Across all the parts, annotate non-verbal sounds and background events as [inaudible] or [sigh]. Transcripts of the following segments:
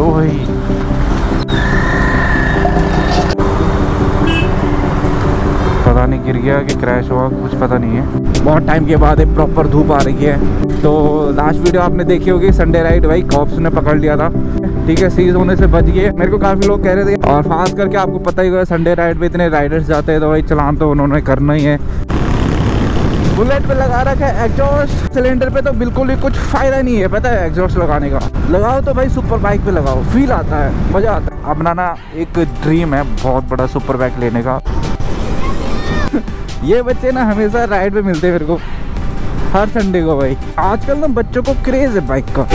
वो भाई पता नहीं गिर गया कि क्रैश हुआ, कुछ पता नहीं है। बहुत टाइम के बाद एक प्रॉपर धूप आ रही है। तो लास्ट वीडियो आपने देखी होगी संडे राइड भाई कॉप्स ने पकड़ लिया था। ठीक है सीज होने से बच गए। मेरे को काफ़ी लोग कह रहे थे, और खास करके आपको पता ही होगा संडे राइड पे इतने राइडर्स जाते हैं तो भाई, चलान तो उन्होंने करना ही है। बुलेट पे लगा रखा है एग्जॉस्ट। सिलेंडर पे तो बिल्कुल ही कुछ फ़ायदा नहीं है, पता है एग्जॉस्ट लगाने का। लगाओ तो भाई सुपर बाइक पे लगाओ फील आता है, मज़ा आता है। अपना ना एक ड्रीम है, बहुत बड़ा सुपर बाइक लेने का। [laughs] ये बच्चे ना हमेशा राइड पे मिलते हैं मेरे को, हर संडे को भाई। आजकल ना बच्चों को क्रेज है बाइक का।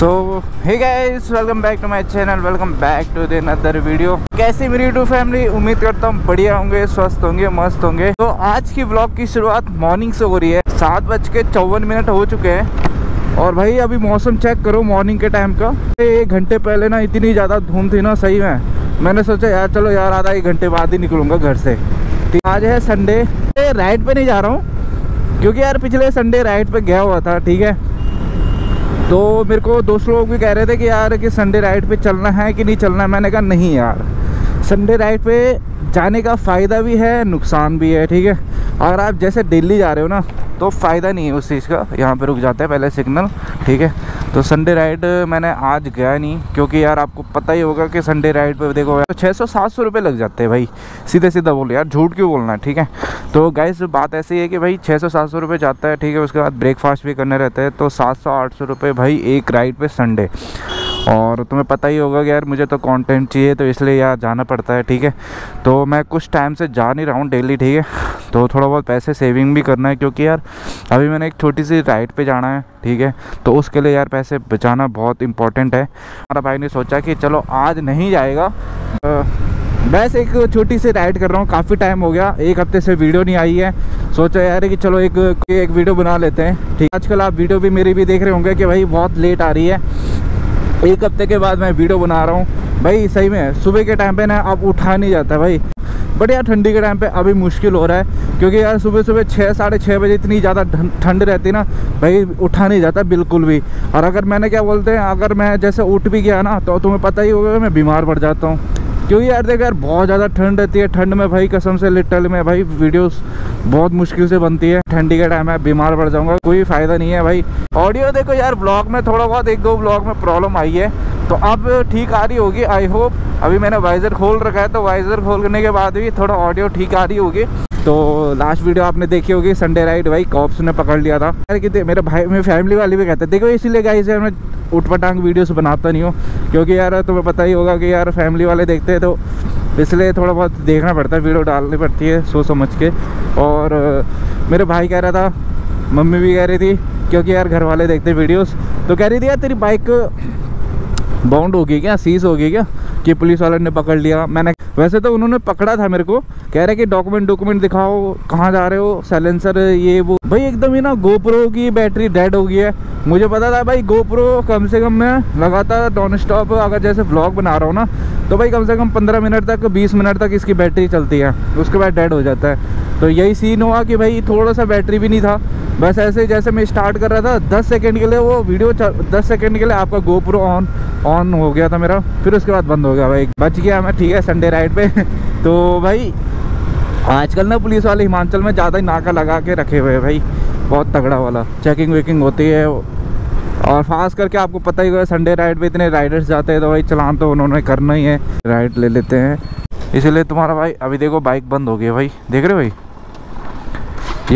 So hey guys welcome back to my channel welcome back to दिन अनदर वीडियो कैसे मेरी यूट्यूब फैमिली उम्मीद करता हूँ बढ़िया होंगे, स्वस्थ होंगे, मस्त होंगे। तो आज की ब्लॉग की शुरुआत मॉर्निंग से हो रही है। सात बज के चौवन मिनट हो चुके हैं। और भाई, अभी मौसम चेक करो मॉर्निंग के टाइम का। एक घंटे पहले ना इतनी ज़्यादा धूम थी ना, सही में। मैंने सोचा, यार, चलो यार, आधा एक घंटे बाद ही निकलूँगा घर से। आज है संडे राइड पर नहीं जा रहा हूँ, क्योंकि यार पिछले संडे राइड पर गया हुआ था, ठीक है? तो मेरे को दोस्त लोग भी कह रहे थे कि यार कि संडे राइड पे चलना है कि नहीं चलना है? मैंने कहा, नहीं यार संडे राइड पे जाने का फ़ायदा भी है, नुकसान भी है, ठीक है? अगर आप जैसे दिल्ली जा रहे हो ना तो फ़ायदा नहीं है उस चीज़ का। यहाँ पे रुक जाता है, पहले सिग्नल ठीक है? तो संडे राइड मैंने आज गया नहीं, क्योंकि यार आपको पता ही होगा कि संडे राइड पे देखो, यार छः सौ सात सौ रुपये लग जाते हैं भाई। सीधे सीधा बोलो, यार झूठ क्यों बोलना है ठीक है? तो गाइस बात ऐसी है कि भाई छः सौ सात सौ रुपये जाता है, ठीक है? उसके बाद ब्रेकफास्ट भी करने रहते हैं तो सात सौ आठ सौ रुपये भाई एक राइड पे संडे और तुम्हें पता ही होगा कि यार मुझे तो कंटेंट चाहिए तो इसलिए यार जाना पड़ता है, ठीक है? तो मैं कुछ टाइम से जा नहीं रहा हूँ डेली ठीक है? तो थोड़ा बहुत पैसे सेविंग भी करना है, क्योंकि यार अभी मैंने एक छोटी सी राइड पे जाना है, ठीक है? तो उसके लिए यार पैसे बचाना बहुत इंपॉर्टेंट है। हमारा भाई ने सोचा कि चलो आज नहीं जाएगा। बस एक छोटी सी राइड कर रहा हूँ, काफ़ी टाइम हो गया, एक हफ़्ते से वीडियो नहीं आई है। सोचा यार कि चलो एक एक वीडियो बना लेते हैं, ठीक आजकल आप वीडियो भी मेरी भी देख रहे होंगे कि भाई बहुत लेट आ रही है। एक हफ़्ते के बाद मैं वीडियो बना रहा हूँ। भाई, सही में, सुबह के टाइम पे ना अब उठा नहीं जाता भाई। बट यार, ठंडी के टाइम पे अभी मुश्किल हो रहा है, क्योंकि यार सुबह सुबह छः, साढ़े छः बजे इतनी ज़्यादा ठंड रहती ना, भाई, उठा नहीं जाता बिल्कुल भी। और अगर मैंने क्या बोलते हैं, अगर मैं जैसे उठ भी गया ना तो तुम्हें पता ही होगा मैं बीमार पड़ जाता हूँ। क्योंकि यार देखो यार, बहुत ज़्यादा ठंड रहती है। ठंड में भाई कसम से लिटल में भाई वीडियोस बहुत मुश्किल से बनती है। ठंडी का टाइम है बीमार पड़ जाऊँगा, कोई फ़ायदा नहीं है भाई। ऑडियो देखो यार ब्लॉग में थोड़ा बहुत, एक दो ब्लॉग में प्रॉब्लम आई है। तो अब ठीक आ रही होगी आई होप अभी मैंने वाइज़र खोल रखा है तो वाइज़र खोलने के बाद भी थोड़ा ऑडियो ठीक आ रही होगी। तो लास्ट वीडियो आपने देखी होगी संडे राइड भाई कॉप्स ने पकड़ लिया था। अरे मेरे भाई, मेरे फैमिली वाले भी कहते देखो इसीलिए गाइस यार, मैं उठपटांग वीडियोस बनाता नहीं हूँ, क्योंकि यार तुम्हें पता ही होगा कि यार फैमिली वाले देखते हैं तो इसलिए थोड़ा बहुत देखना पड़ता है वीडियो डालनी पड़ती है, सोच समझ के। और, मेरे भाई कह रहा था, मम्मी भी कह रही थी, क्योंकि यार घर वाले देखते वीडियोस तो कह रही थी, यार तेरी बाइक बाउंड होगी क्या सीज होगी क्या? कि पुलिस वाले ने पकड़ लिया। मैंने वैसे तो उन्होंने पकड़ा था मेरे को। कह रहे कि डॉक्यूमेंट डॉक्यूमेंट दिखाओ, कहाँ जा रहे हो? सैलेंसर ये, वो। भाई, एकदम ही ना गोप्रो की बैटरी डेड हो गई है। मुझे पता था भाई गोप्रो कम से कम मैं लगातार नॉन स्टॉप अगर जैसे ब्लॉग बना रहा हूँ ना तो भाई कम से कम पंद्रह मिनट तक, बीस मिनट तक इसकी बैटरी चलती है। उसके बाद डेड हो जाता है। तो यही सीन हुआ कि भाई थोड़ा सा बैटरी भी नहीं था। बस ऐसे जैसे मैं स्टार्ट कर रहा था, दस सेकंड के लिए वो वीडियो दस सेकंड के लिए आपका गोप्रो ऑन ऑन हो गया था मेरा। फिर उसके बाद बंद हो गया भाई। बच गया मैं, ठीक है संडे राइड पे। [laughs] तो भाई, आजकल ना पुलिस वाले हिमाचल में ज़्यादा ही नाका लगा के रखे हुए हैं भाई। बहुत तगड़ा वाला। चेकिंग वेकिंग होती है। और खास करके आपको पता ही होगा संडे राइड पे इतने राइडर्स जाते हैं तो भाई चलान तो उन्होंने करना ही है। राइड ले लेते हैं। इसीलिए तुम्हारा भाई, अभी देखो बाइक बंद हो गई भाई। देख रहे हो भाई?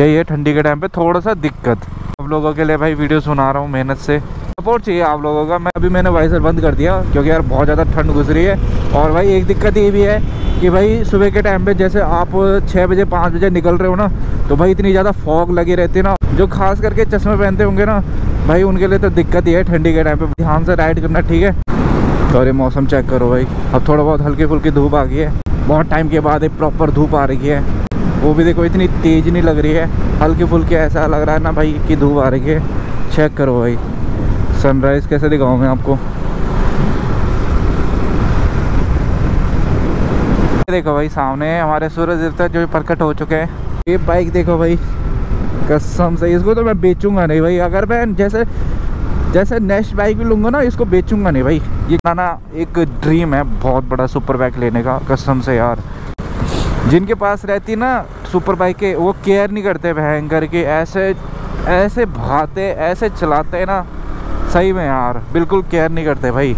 यही है ठंडी के टाइम पे थोड़ा सा दिक्कत। आप लोगों के लिए भाई वीडियो सुना रहा हूँ मेहनत से। सपोर्ट चाहिए आप लोगों का। मैं अभी मैंने वाइजर बंद कर दिया, क्योंकि यार बहुत ज़्यादा ठंड रही है। और भाई, एक दिक्कत ये भी है कि भाई, सुबह के टाइम पे जैसे आप छः बजे, पाँच बजे निकल रहे हो ना तो भाई इतनी ज़्यादा फॉग लगी रहती है ना, जो खास करके चश्मे पहनते होंगे ना, भाई उनके लिए तो दिक्कत ही है ठंडी के टाइम पे। ध्यान से राइड करना, ठीक है? और ये मौसम चेक करो भाई। अब थोड़ा बहुत हल्की फुल्की धूप आ गई है। बहुत टाइम के बाद एक प्रॉपर धूप आ रही है। वो भी देखो, इतनी तेज़ नहीं लग रही है। हल्की फुल्की ऐसा लग रहा है ना भाई, कि धूप आ रही है। चेक करो भाई। सनराइज़ कैसे दिखाऊँ मैं आपको? देखो भाई, सामने हमारे सूरज देवता जो प्रकट हो चुके हैं। ये बाइक देखो भाई, कसम से, इसको तो मैं बेचूँगा नहीं भाई। अगर मैं जैसे जैसे नेक्स्ट बाइक भी लूँगा ना, इसको बेचूँगा नहीं भाई। ये गाना एक ड्रीम है, बहुत बड़ा सुपर बाइक लेने का, कसम से यार। जिनके पास रहती ना सुपर बाइक के, वो केयर नहीं करते, भयंकर के, ऐसे ऐसे भाते, ऐसे चलाते ना। सही में यार, बिल्कुल केयर नहीं करते भाई।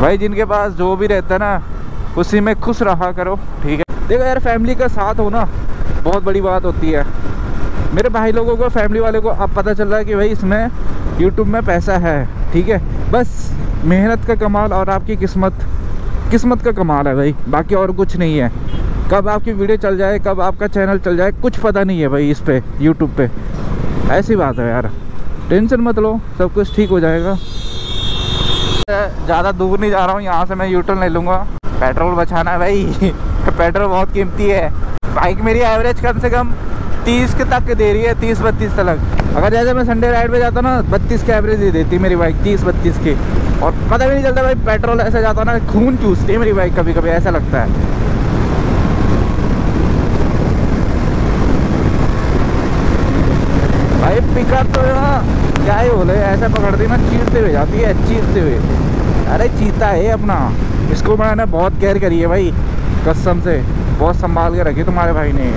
भाई, जिनके पास जो भी रहता है ना, उसी में खुश रहा करो, ठीक है? देखो यार फैमिली का साथ हो ना बहुत बड़ी बात होती है। मेरे भाई लोगों को फैमिली वाले को अब पता चल रहा है कि भाई, इसमें यूट्यूब में पैसा है, ठीक है? बस, मेहनत का कमाल और आपकी किस्मत किस्मत का कमाल है भाई, बाकी और कुछ नहीं है। कब आपकी वीडियो चल जाए, कब आपका चैनल चल जाए, कुछ पता नहीं है भाई इस पर यूट्यूब पे। ऐसी बात है यार। टेंशन मत लो, सब कुछ ठीक हो जाएगा। ज़्यादा दूर नहीं जा रहा हूँ, यहाँ से मैं यूटर्न ले लूँगा। पेट्रोल बचाना है भाई। [laughs] पेट्रोल बहुत कीमती है। बाइक मेरी एवरेज कम से कम तीस के तक दे रही है, तीस बत्तीस तक अगर जैसे मैं संडे राइड पे जाता ना, बत्तीस के एवरेज दे देती मेरी बाइक तीस बत्तीस की। और पता भी नहीं चलता भाई, पेट्रोल ऐसे जाता ना, खून चूसती है मेरी बाइक कभी कभी ऐसा लगता है। भाई पिकअप तो ना। क्या ही बोले, ऐसे पकड़ती ना चीरते हुए जाती है, चीरते हुए। अरे, चीता है अपना। इसको मैंने बहुत केयर करी है भाई, कसम से। बहुत संभाल के रखी तुम्हारे भाई ने।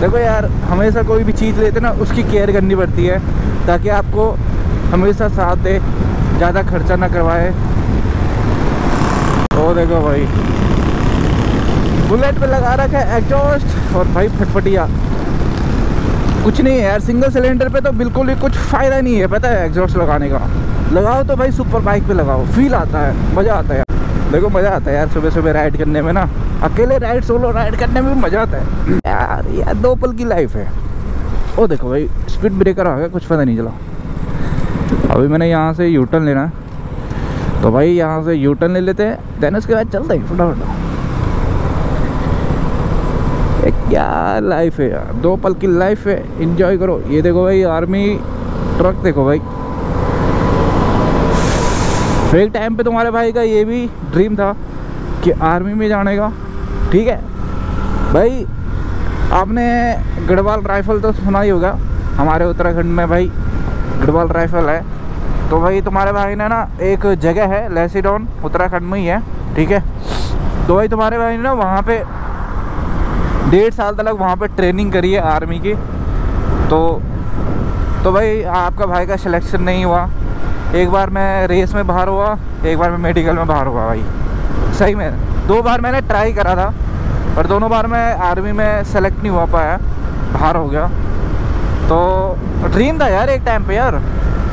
देखो यार, हमेशा कोई भी चीज़ लेते ना, उसकी केयर करनी पड़ती है, ताकि आपको हमेशा साथ दे, ज़्यादा खर्चा ना करवाए। तो देखो भाई बुलेट पे लगा रखा है एग्जॉस्ट। और भाई फटफटिया। कुछ नहीं है यार सिंगल सिलेंडर पे तो बिल्कुल ही कुछ फ़ायदा नहीं है, पता है एग्जॉस्ट लगाने का। लगाओ तो भाई सुपर बाइक पे लगाओ फील आता है, मज़ा आता है यार। देखो मज़ा आता है यार सुबह सुबह राइड करने में ना। अकेले राइड सोलो राइड करने में भी मज़ा आता है। यार यार दो पल की लाइफ है। ओ देखो भाई स्पीड ब्रेकर आ गया, कुछ पता नहीं चला। अभी मैंने यहाँ से यूटर्न लेना है। तो भाई यहाँ से यूटर्न ले लेते हैं देन उसके बाद चलते हैं, फटाफट। क्या लाइफ है यार? दो पल की लाइफ है इंजॉय करो। ये देखो भाई आर्मी ट्रक देखो भाई। एक टाइम पे तुम्हारे भाई का ये भी ड्रीम था कि आर्मी में जाने का, ठीक है? भाई, आपने गढ़वाल राइफल तो सुना ही होगा, हमारे उत्तराखंड में भाई गढ़वाल राइफल है। तो भाई, तुम्हारे भाई ने ना एक जगह है लेसीडोन उत्तराखंड में ही है, ठीक है? तो भाई, तुम्हारे भाई ने ना वहाँ पे डेढ़ साल तक वहाँ पे ट्रेनिंग करी है आर्मी की। तो तो भाई आपका भाई का सिलेक्शन नहीं हुआ। एक बार मैं रेस में बाहर हुआ, एक बार मैं मेडिकल में बाहर हुआ भाई। सही में, दो बार मैंने ट्राई करा था, पर दोनों बार मैं आर्मी में सेलेक्ट नहीं हुआ पाया, बाहर हो गया। तो ड्रीम था यार एक टाइम पे यार।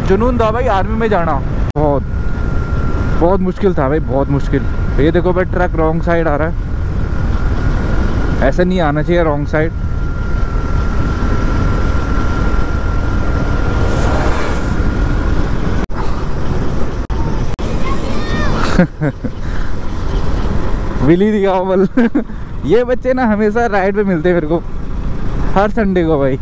जुनून था भाई आर्मी में जाना। बहुत बहुत मुश्किल था भाई, बहुत मुश्किल। ये देखो भाई ट्रक रॉन्ग साइड आ रहा है। ऐसे नहीं आना चाहिए रॉन्ग साइड विली दिखाओ बल ये बच्चे ना हमेशा राइड पे मिलते मेरे को। हर संडे को भाई।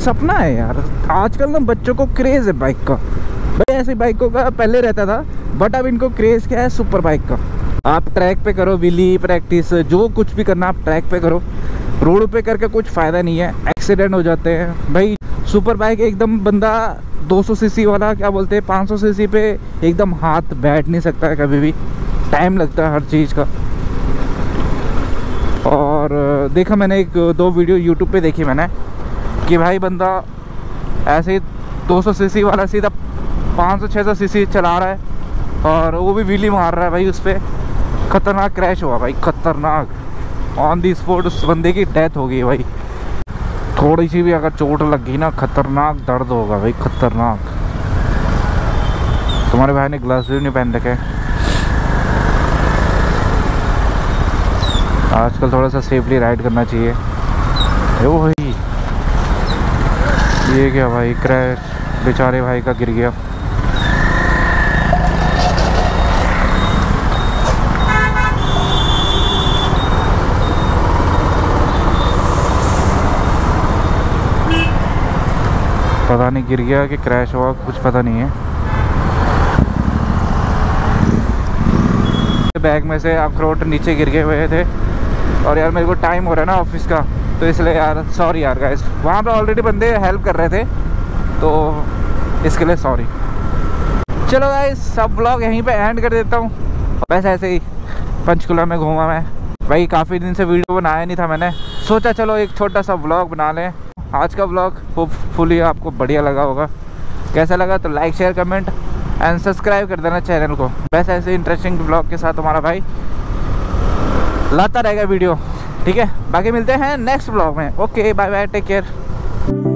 सपना है यार। आजकल ना बच्चों को क्रेज़ है बाइक का। भाई ऐसी बाइकों का पहले रहता था बट अब इनको क्रेज़ क्या है सुपर बाइक का। आप ट्रैक पे करो विली प्रैक्टिस जो कुछ भी करना आप ट्रैक पे करो। रोड पे करके कुछ फ़ायदा नहीं है एक्सीडेंट हो जाते हैं। भाई सुपर बाइक एकदम बंदा 200 सीसी वाला, क्या बोलते हैं 500 सीसी पे एकदम हाथ बैठ नहीं सकता है कभी भी। टाइम लगता है हर चीज़ का। और, देखा मैंने एक, दो वीडियो यूट्यूब पे देखी मैंने, कि भाई बंदा ऐसे ही 200 सीसी वाला सीधा 500-600 सीसी चला रहा है, और वो भी व्हीली मार रहा है भाई उस पर खतरनाक क्रैश हुआ भाई, खतरनाक। ऑन दी स्पॉट उस बंदे की डेथ हो गई भाई। थोड़ी सी भी अगर चोट लग गई ना, खतरनाक दर्द होगा भाई, खतरनाक। तुम्हारे भाई ने ग्लास भी नहीं पहन रखे। आजकल थोड़ा सा सेफली राइड करना चाहिए। वो भाई, ये क्या भाई क्रैश बेचारे भाई का गिर गया। पता नहीं गिर गया कि क्रैश हुआ, कुछ पता नहीं है। बैग में से अखरोट नीचे गिर गए हुए थे। और यार मेरे को टाइम हो रहा है ना ऑफ़िस का तो इसलिए यार सॉरी यार गाइस वहाँ पे ऑलरेडी बंदे हेल्प कर रहे थे तो इसके लिए सॉरी चलो गाइस सब ब्लॉग यहीं पे एंड कर देता हूँ। बस ऐसे ही, पंचकुला में घूमा मैं। भाई काफ़ी दिन से वीडियो बनाया नहीं था मैंने। सोचा चलो एक छोटा सा ब्लॉग बना लें। आज का ब्लॉग होपफुली आपको बढ़िया लगा होगा। कैसा लगा तो like share comment and subscribe कर देना चैनल को। बस ऐसे इंटरेस्टिंग ब्लॉग के साथ हमारा भाई लाता रहेगा वीडियो ठीक है? बाकी मिलते हैं नेक्स्ट ब्लॉग में। Okay bye bye take care